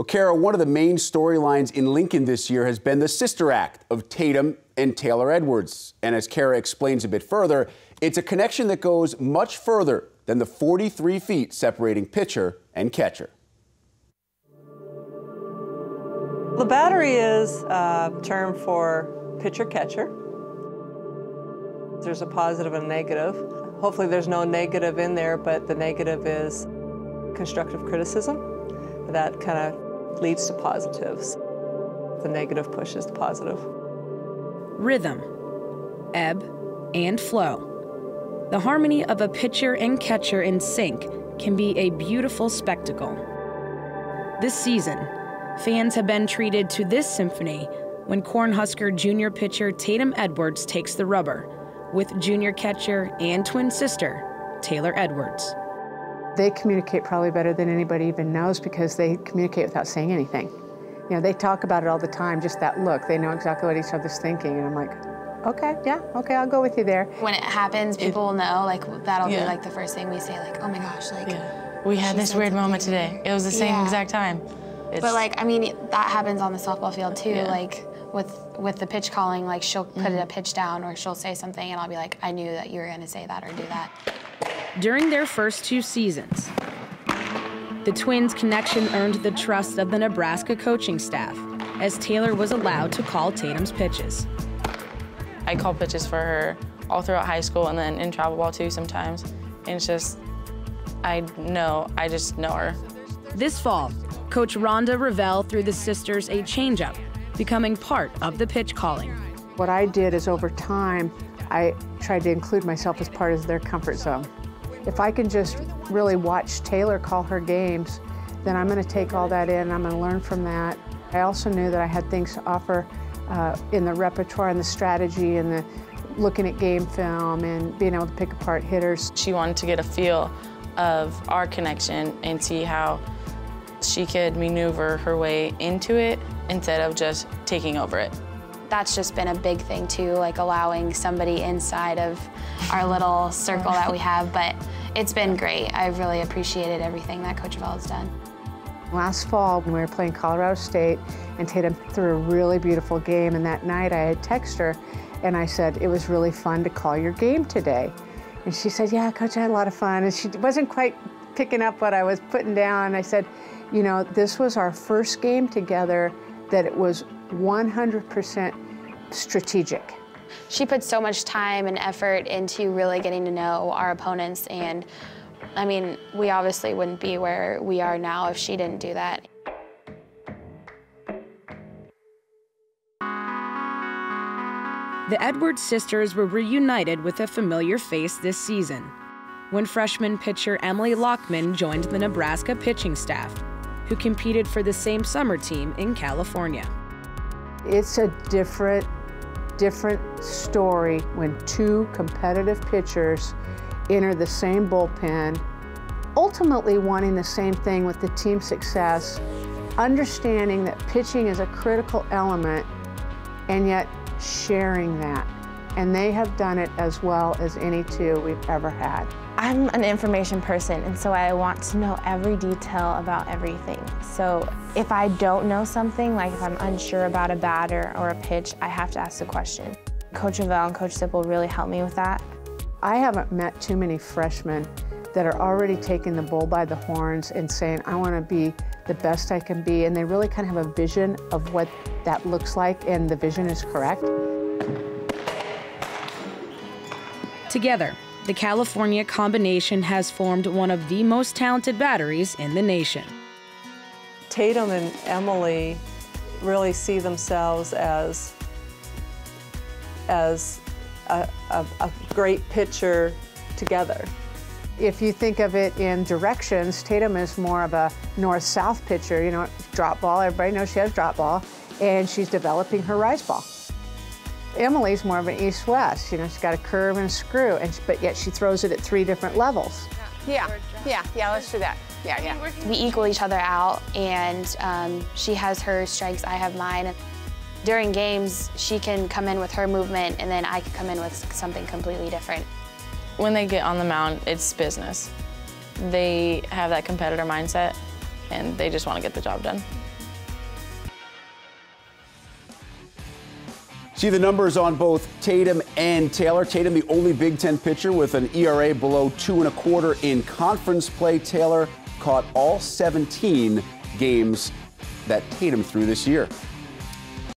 Well, Kara, one of the main storylines in Lincoln this year has been the sister act of Tatum and Taylor Edwards. And as Kara explains a bit further, it's a connection that goes much further than the 43 feet separating pitcher and catcher. The battery is a term for pitcher catcher. There's a positive and a negative. Hopefully, there's no negative in there, but the negative is constructive criticism. That kind of leads to positives. The negative pushes the positive. Rhythm, ebb, and flow. The harmony of a pitcher and catcher in sync can be a beautiful spectacle. This season, fans have been treated to this symphony when Cornhusker junior pitcher Tatum Edwards takes the rubber with junior catcher and twin sister Taylor Edwards. They communicate probably better than anybody even knows because they communicate without saying anything. You know, they talk about it all the time, just that look. They know exactly what each other's thinking, and I'm like, okay, yeah, okay, I'll go with you there. When it happens, people it, will know, like, that'll yeah. be like the first thing we say, like, oh my gosh, like. Yeah. We had this weird moment today. It was the same yeah. exact time. It's, but like, I mean, that happens on the softball field too. Like with with the pitch calling, like she'll put mm -hmm. a pitch down or she'll say something, and I'll be like, I knew that you were going to say that or do that. During their first two seasons, the twins' connection earned the trust of the Nebraska coaching staff, as Taylor was allowed to call Tatum's pitches. I call pitches for her all throughout high school and then in travel ball too sometimes. And it's just, I know, I just know her. This fall, Coach Rhonda Revelle threw the sisters a changeup, becoming part of the pitch calling. What I did is over time, I tried to include myself as part of their comfort zone. If I can just really watch Taylor call her games, then I'm going to take all that in. I'm going to learn from that. I also knew that I had things to offer uh, in the repertoire and the strategy and the looking at game film and being able to pick apart hitters. She wanted to get a feel of our connection and see how she could maneuver her way into it instead of just taking over it that's just been a big thing too, like allowing somebody inside of our little circle that we have. But it's been great. I've really appreciated everything that Coach Revelle has done. Last fall, when we were playing Colorado State, and Tatum threw a really beautiful game, and that night I had texted her, and I said, it was really fun to call your game today. And she said, yeah, Coach, I had a lot of fun. And she wasn't quite picking up what I was putting down. I said, you know, this was our first game together that it was 100% strategic. She put so much time and effort into really getting to know our opponents and I mean, we obviously wouldn't be where we are now if she didn't do that. The Edwards sisters were reunited with a familiar face this season when freshman pitcher Emily Lockman joined the Nebraska pitching staff, who competed for the same summer team in California. It's a different, different story when two competitive pitchers enter the same bullpen, ultimately wanting the same thing with the team success, understanding that pitching is a critical element, and yet sharing that. And they have done it as well as any two we've ever had. I'm an information person, and so I want to know every detail about everything. So if I don't know something, like if I'm unsure about a batter or a pitch, I have to ask the question. Coach Revelle and Coach Sipple really helped me with that. I haven't met too many freshmen that are already taking the bull by the horns and saying, I want to be the best I can be. And they really kind of have a vision of what that looks like, and the vision is correct. Together, the California combination has formed one of the most talented batteries in the nation. Tatum and Emily really see themselves as, as a, a, a great pitcher together. If you think of it in directions, Tatum is more of a north-south pitcher, you know, drop ball, everybody knows she has drop ball, and she's developing her rise ball. Emily's more of an east-west. You know, she's got a curve and a screw, and but yet she throws it at three different levels. Yeah, yeah, yeah. Let's do that. Yeah, yeah. We equal each other out, and um, she has her strengths, I have mine. During games, she can come in with her movement, and then I can come in with something completely different. When they get on the mound, it's business. They have that competitor mindset, and they just want to get the job done. See the numbers on both Tatum and Taylor. Tatum, the only Big Ten pitcher with an ERA below two and a quarter in conference play. Taylor caught all 17 games that Tatum threw this year.